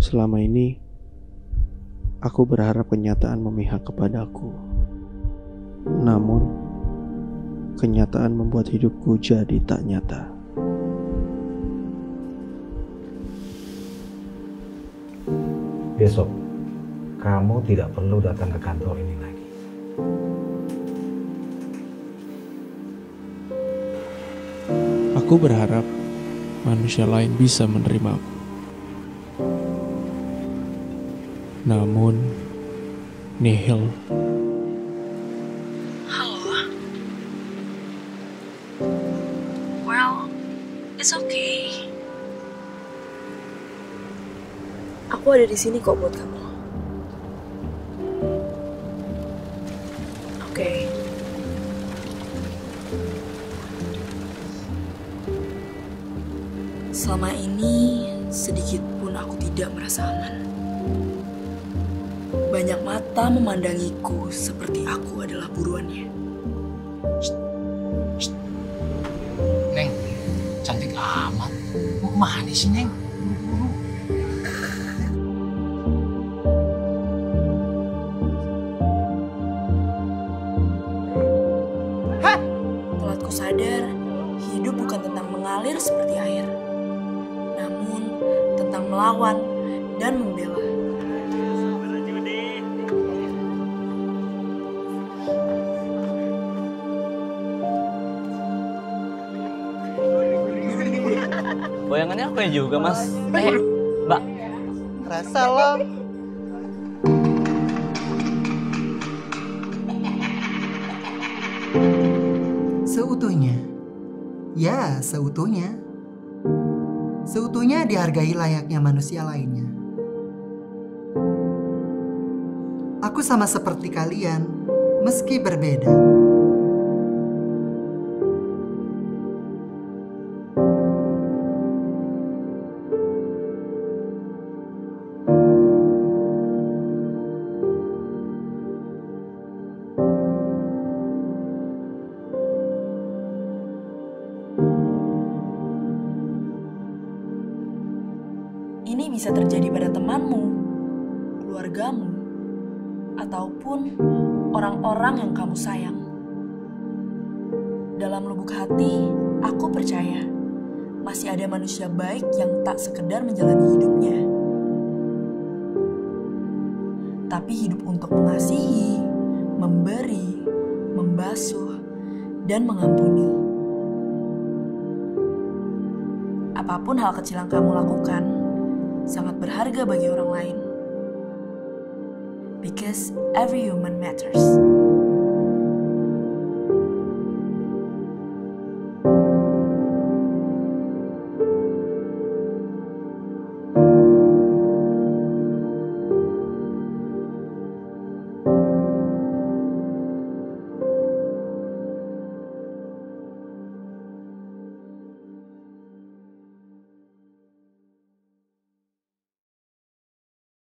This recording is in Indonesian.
Selama ini, aku berharap kenyataan memihak kepadaku. Namun, kenyataan membuat hidupku jadi tak nyata. Besok, kamu tidak perlu datang ke kantor ini lagi. Aku berharap manusia lain bisa menerima aku. Namun, nihil. Halo. Well, it's okay. Aku ada di sini kok buat kamu. Oke. Selama ini sedikit pun aku tidak merasa aman. Banyak mata memandangiku seperti aku adalah buruannya. Neng, cantik amat. Mau ke mana sih, Neng? Buru-buru. Telat ku sadar, hidup bukan tentang mengalir seperti air, namun tentang melawan dan membela. Goyangannya aku juga mas. Eh, mbak. Rasa lo. Seutuhnya. Ya, seutuhnya. Seutuhnya dihargai layaknya manusia lainnya. Aku sama seperti kalian, meski berbeda. Ini bisa terjadi pada temanmu, keluargamu, ataupun orang-orang yang kamu sayang. Dalam lubuk hati, aku percaya masih ada manusia baik yang tak sekedar menjalani hidupnya, tapi hidup untuk mengasihi, memberi, membasuh, dan mengampuni. Apa pun hal kecil yang kamu lakukan, sangat berharga bagi orang lain. Because every human matters.